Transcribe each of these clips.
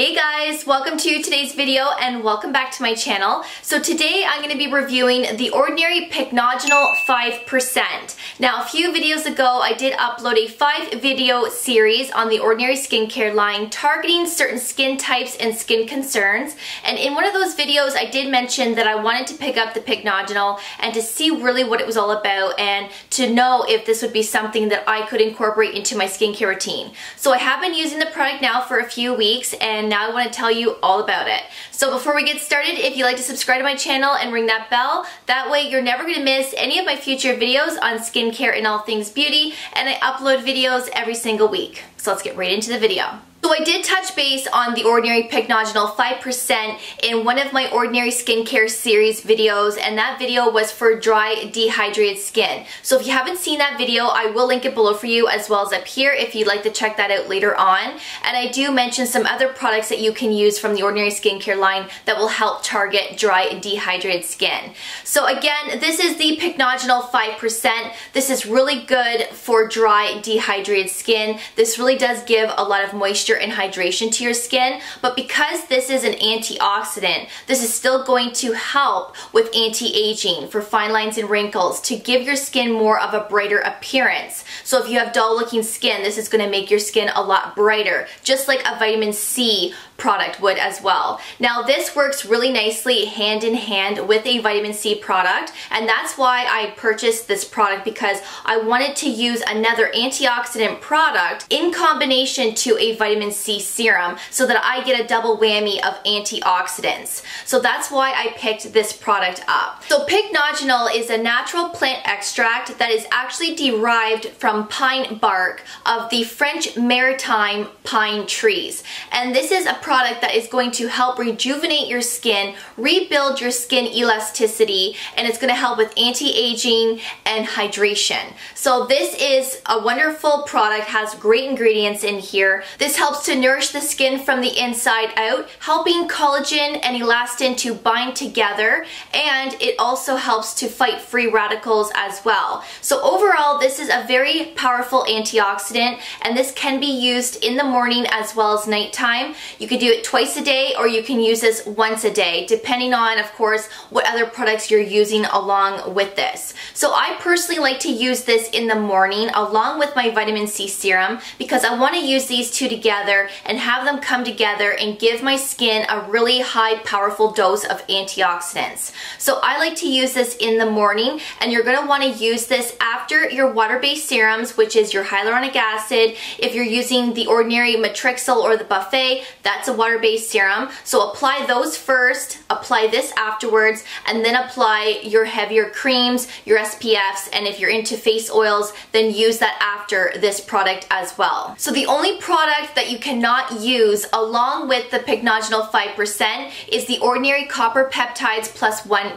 Hey guys, welcome to today's video and welcome back to my channel. So today I'm going to be reviewing the Ordinary Pycnogenol 5%. Now a few videos ago I did upload a 5 video series on the Ordinary skincare line targeting certain skin types and skin concerns and in one of those videos I did mention that I wanted to pick up the Pycnogenol and to see really what it was all about and to know if this would be something that I could incorporate into my skincare routine. So I have been using the product now for a few weeks and and now I want to tell you all about it. So before we get started, if you'd like to subscribe to my channel and ring that bell, that way you're never going to miss any of my future videos on skincare and all things beauty, and I upload videos every single week. So let's get right into the video. So I did touch base on the Ordinary Pycnogenol 5% in one of my Ordinary Skincare series videos and that video was for dry dehydrated skin. So if you haven't seen that video, I will link it below for you as well as up here if you'd like to check that out later on. And I do mention some other products that you can use from the Ordinary Skincare line that will help target dry dehydrated skin. So again, this is the Pycnogenol 5%. This is really good for dry dehydrated skin. This really does give a lot of moisture moisture and hydration to your skin, but because this is an antioxidant, this is still going to help with anti-aging for fine lines and wrinkles to give your skin more of a brighter appearance. So if you have dull looking skin, this is going to make your skin a lot brighter, just like a vitamin C product would as well. Now this works really nicely hand in hand with a vitamin C product and that's why I purchased this product because I wanted to use another antioxidant product in combination to a vitamin C serum so that I get a double whammy of antioxidants. So that's why I picked this product up. So pycnogenol is a natural plant extract that is actually derived from pine bark of the French maritime pine trees. And this is a product that is going to help rejuvenate your skin, rebuild your skin elasticity, and it's going to help with anti-aging and hydration. So this is a wonderful product, has great ingredients in here. This helps to nourish the skin from the inside out, helping collagen and elastin to bind together, and it also helps to fight free radicals as well. So overall, this is a very powerful antioxidant, and this can be used in the morning as well as nighttime. You could do it twice a day or you can use this once a day, depending on, of course, what other products you're using along with this. So I personally like to use this in the morning along with my vitamin C serum because I want to use these two together and have them come together and give my skin a really high powerful dose of antioxidants. So I like to use this in the morning and you're going to want to use this after your water-based serums, which is your hyaluronic acid. If you're using the ordinary Matrixyl or the Buffet, that's a water-based serum. So apply those first, apply this afterwards, and then apply your heavier creams, your SPFs, and if you're into face oils, then use that after this product as well. So the only product that you cannot use along with the Pycnogenol 5% is the Ordinary Copper Peptides plus 1.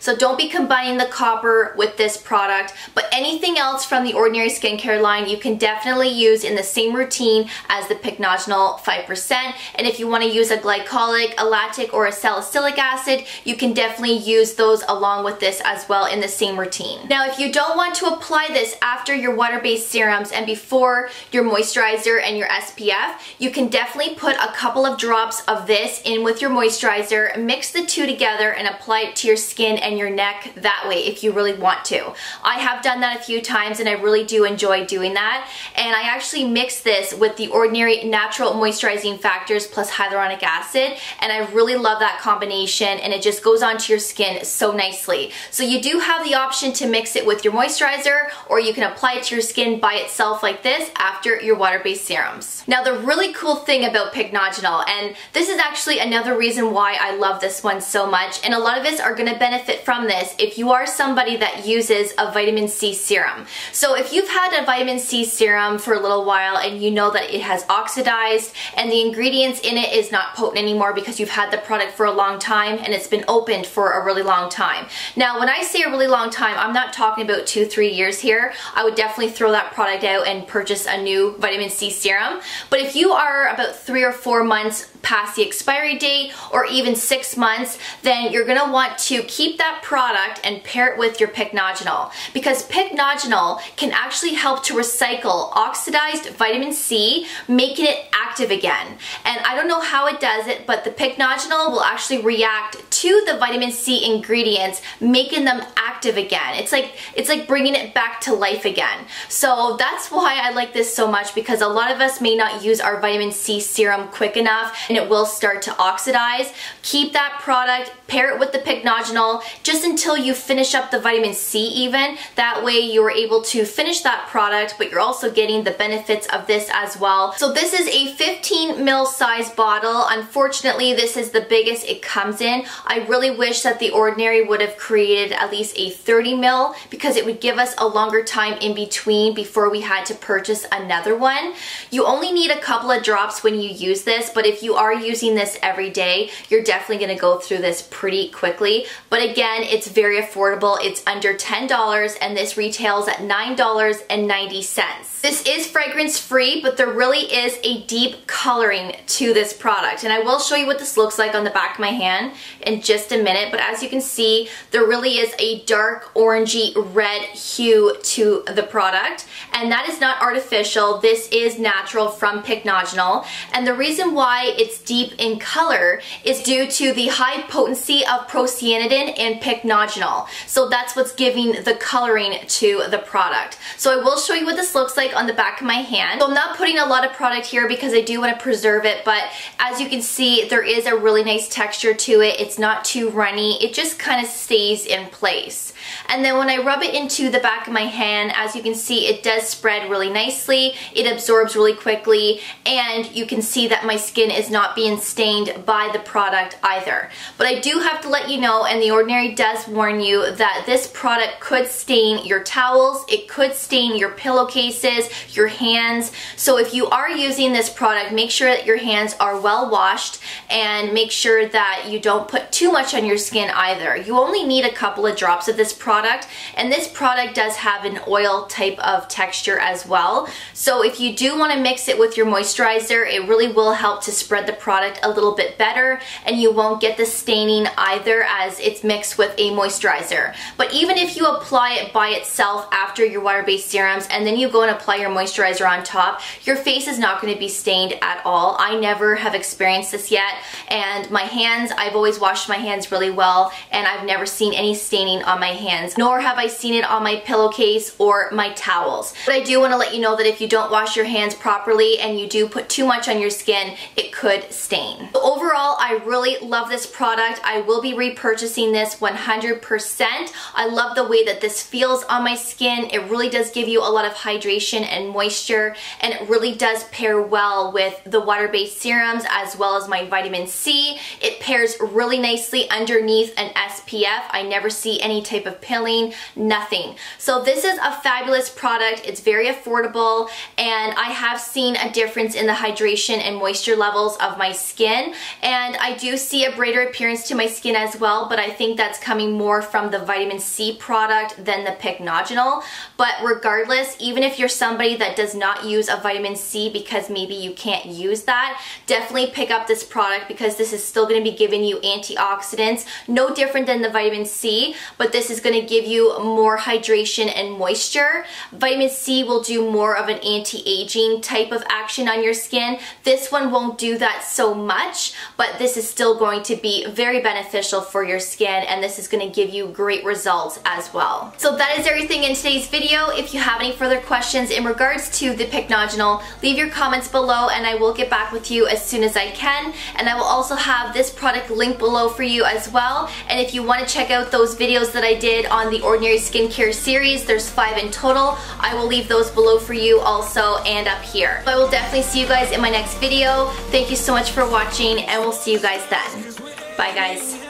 So don't be combining the copper with this product, but anything else from the Ordinary Skincare line you can definitely use in the same routine as the Pycnogenol 5%, and if you want to use a glycolic, a lactic, or a salicylic acid, you can definitely use those along with this as well in the same routine. Now, if you don't want to apply this after your water-based serums and before your moisturizer and your SPF, you can definitely put a couple of drops of this in with your moisturizer, mix the two together, and apply it to your skin and your neck that way if you really want to. I have done that a few times and I really do enjoy doing that. And I actually mix this with the Ordinary Natural Moisturizing Factor plus hyaluronic acid and I really love that combination and it just goes onto your skin so nicely. So you do have the option to mix it with your moisturizer or you can apply it to your skin by itself like this after your water-based serums. Now the really cool thing about Pycnogenol, and this is actually another reason why I love this one so much, and a lot of us are going to benefit from this if you are somebody that uses a vitamin C serum. So if you've had a vitamin C serum for a little while and you know that it has oxidized and the ingredients ingredients in it is not potent anymore because you've had the product for a long time and it's been opened for a really long time. Now, when I say a really long time, I'm not talking about two, three years here. I would definitely throw that product out and purchase a new vitamin C serum. But if you are about three or four months past the expiry date or even six months, then you're gonna want to keep that product and pair it with your pycnogenol because pycnogenol can actually help to recycle oxidized vitamin C, making it active again. And I don't know how it does it, but the pycnogenol will actually react to the vitamin C ingredients, making them active again. It's like, it's like bringing it back to life again. So that's why I like this so much because a lot of us may not use our vitamin C serum quick enough and it will start to oxidize. Keep that product, pair it with the pycnogenol just until you finish up the vitamin C even. That way you're able to finish that product, but you're also getting the benefits of this as well. So this is a 15 mil size bottle. Unfortunately, this is the biggest it comes in. I really wish that the Ordinary would have created at least a 30 mil because it would give us a longer time in between before we had to purchase another one. You only need a couple of drops when you use this, but if you are using this every day, you're definitely gonna go through this pretty quickly. But again, it's very affordable. It's under $10 and this retails at $9.90. This is fragrance free, but there really is a deep coloring to this product. And I will show you what this looks like on the back of my hand in just a minute. But as you can see, there really is a dark orangey red hue to the product. And that is not artificial. This is natural from Pycnogenol. And the reason why it's deep in color is due to the high potency of procyanidin and Pycnogenol. So that's what's giving the coloring to the product. So I will show you what this looks like on the back of my hand. So I'm not putting a lot of product here because I do want to preserve it, but as you can see, there is a really nice texture to it. It's not too runny. It just kind of stays in place. And then when I rub it into the back of my hand, as you can see, it does spread really nicely. It absorbs really quickly, and you can see that my skin is not being stained by the product either. But I do have to let you know, and The Ordinary does warn you, that this product could stain your towels, it could stain your pillowcases, your hands. So if you are using this product, make sure that your hands are well washed and make sure that you don't put too much on your skin either. You only need a couple of drops of this product and this product does have an oil type of texture as well. So if you do want to mix it with your moisturizer, it really will help to spread the product a little bit better and you won't get the staining either as it's mixed with a moisturizer. But even if you apply it by itself after your water-based serums and then you go and apply your moisturizer on top, your face is not going to be stained at all. I never have experienced this yet and my hands, I've always washed my hands really well and I've never seen any staining on my hands, nor have I seen it on my pillowcase or my towels. But I do want to let you know that if you don't wash your hands properly and you do put too much on your skin, it could stain. So overall, I really love this product. I will be repurchasing this 100%. I love the way that this feels on my skin. It really does give you a lot of hydration and moisture and it really does pair well with the water-based serums as well as my vitamin C. It pairs really nicely underneath an SPF. I never see any type of pilling, nothing. So this is a fabulous product. It's very affordable and I have seen a difference in the hydration and moisture levels of my skin and I do see a brighter appearance to my skin as well but I think that's coming more from the vitamin C product than the Pycnogenol. But regardless, even if you're somebody that does not use a vitamin C because maybe you can't use that, definitely pick up this product because this is still going to be giving you antioxidants, no different than the vitamin C, but this is going to give you more hydration and moisture. Vitamin C will do more of an anti-aging type of action on your skin. This one won't do that so much, but this is still going to be very beneficial for your skin and this is going to give you great results as well. So that is everything in today's video. If you have any further questions in regards to the Pycnogenol, leave your comments below and I will get back with you as soon as I can. And I will also have this product linked below for you as well. And if you want to check out those videos that I did on the Ordinary Skincare series, there's five in total. I will leave those below for you also and up here. I will definitely see you guys in my next video. Thank you so much for watching and we'll see you guys then. Bye guys.